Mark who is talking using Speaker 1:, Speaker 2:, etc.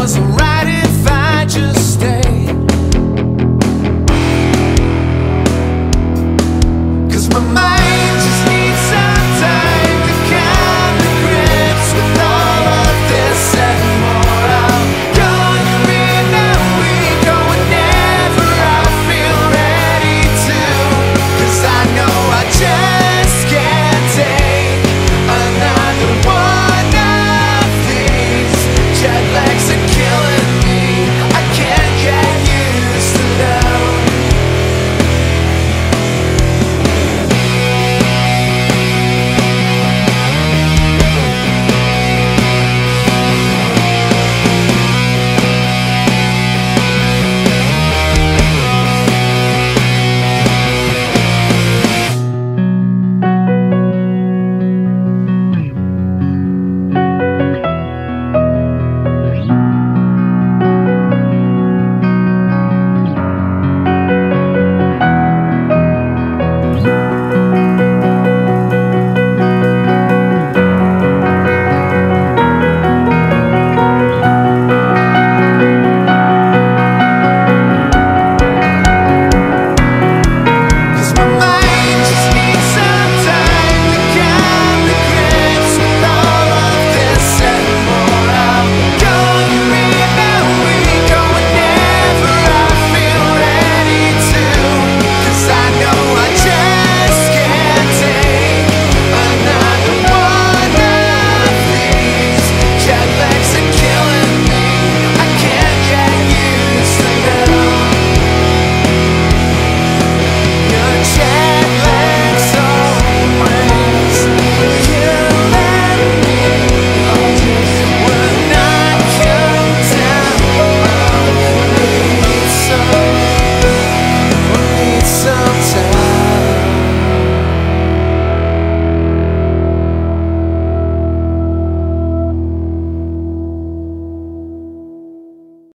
Speaker 1: was a